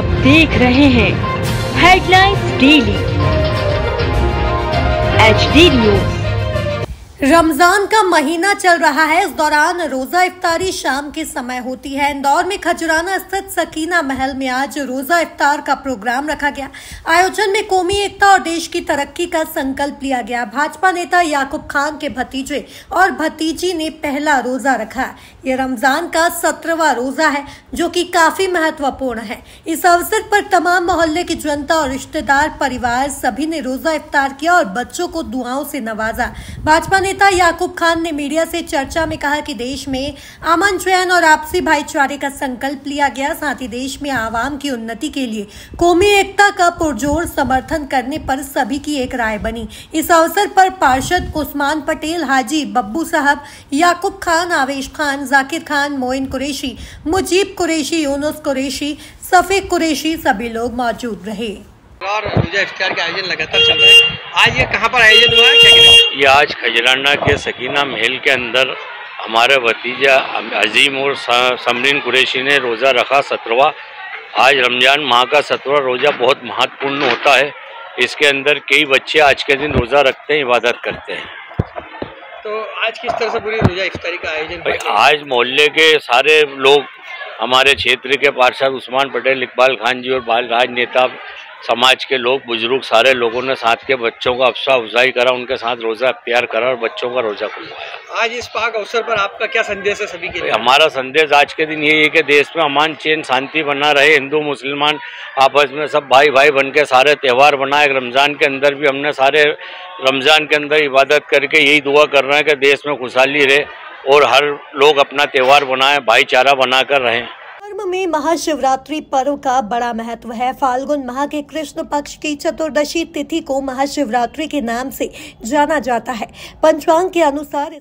आप देख रहे हैं headlines daily H D news Ramzan का महीना चल रहा है। इस दौरान रोजा इफ्तारी शाम के समय होती है। इंदौर में खजुराना स्थित सकीना महल में आज रोजा इफ्तार का प्रोग्राम रखा गया। आयोजन में कौमी एकता और देश की तरक्की का संकल्प लिया गया। भाजपा नेता याकूब खान के भतीजे और भतीजी ने पहला रोजा रखा। ये रमज़ान का सत्रहवा रोजा है, जो की काफ़ी महत्वपूर्ण है। इस अवसर पर तमाम मोहल्ले की जनता और रिश्तेदार, परिवार सभी ने रोजा इफ्तार किया और बच्चों को दुआओं से नवाजा। भाजपा नेता याकूब खान ने मीडिया से चर्चा में कहा कि देश में अमन चयन और आपसी भाईचारे का संकल्प लिया गया। साथ ही देश में आवाम की उन्नति के लिए कौमी एकता का पुरजोर समर्थन करने पर सभी की एक राय बनी। इस अवसर पर पार्षद उस्मान पटेल, हाजी बब्बू साहब, याकूब खान, आवेश खान, जाकिर खान, मोइन कुरेशी, मुजीब कुरेशी, यूनुस कुरेशी, सफीक कुरेशी सभी लोग मौजूद रहे। और रोजा इफ्तार के आयोजन लगातार चल रहे हैं। आज ये कहाँ पर आयोजन हुआ है? क्या ये आज खजराना के सकीना महल के अंदर हमारे भतीजा अजीम और समरीन कुरैशी ने रोज़ा रखा सत्रवा। आज रमज़ान माह का सत्रवा रोज़ा बहुत महत्वपूर्ण होता है। इसके अंदर कई बच्चे आज के दिन रोज़ा रखते हैं इबादत करते हैं। तो आज किस तरह से पूरी रोजा इफ्तारी का आयोजन आज मोहल्ले के सारे लोग हमारे क्षेत्र के पार्षद उस्मान पटेल इकबाल खान जी और बाल राजनेता समाज के लोग बुज़ुर्ग सारे लोगों ने साथ के बच्चों का अफसा अफजाई करा उनके साथ रोज़ा अख्तियार करा और बच्चों का रोज़ा खुलवाया। आज इस पाक अवसर पर आपका क्या संदेश है सभी के लिए? हमारा संदेश आज के दिन यही है कि देश में अमान चैन शांति बना रहे हिंदू मुसलमान आपस में सब भाई भाई बन के सारे त्यौहार बनाए। रमज़ान के अंदर भी हमने सारे रमज़ान के अंदर इबादत करके यही दुआ कर रहे हैं कि देश में खुशहाली रहे और हर लोग अपना त्यौहार बनाए भाईचारा बनाकर रहें। धर्म में महाशिवरात्रि पर्व का बड़ा महत्व है। फाल्गुन माह के कृष्ण पक्ष की चतुर्दशी तिथि को महाशिवरात्रि के नाम से जाना जाता है। पंचांग के अनुसार